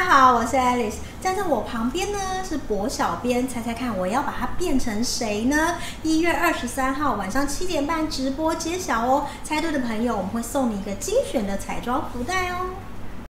大家好，我是 Alice，站在我旁边呢是博小编，猜猜看我要把它变成谁呢？一月二十三号晚上七点半直播揭晓哦，猜对的朋友我们会送你一个精选的彩妆福袋哦。